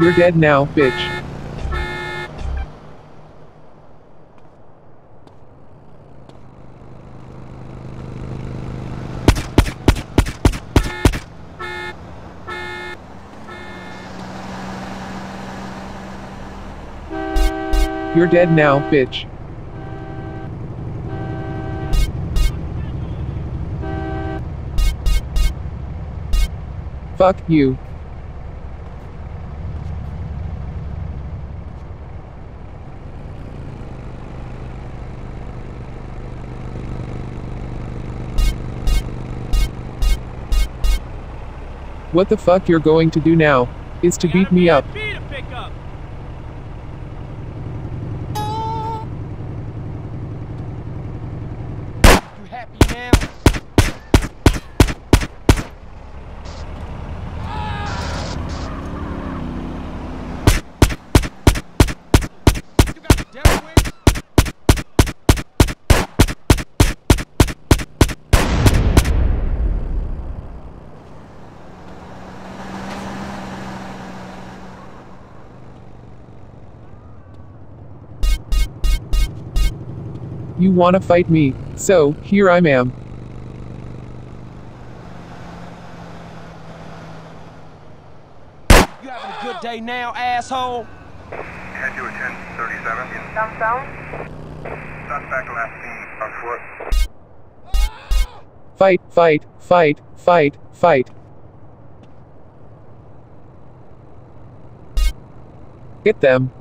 You're dead now, bitch. You're dead now, bitch. Fuck you. What the fuck you're going to do now? Is to beat me up. You wanna fight me, so, here I am. You having a good day now, asshole? Head to a 1037. Downtown? Suspect last seen on foot. Fight, fight, fight, fight, fight. Get them.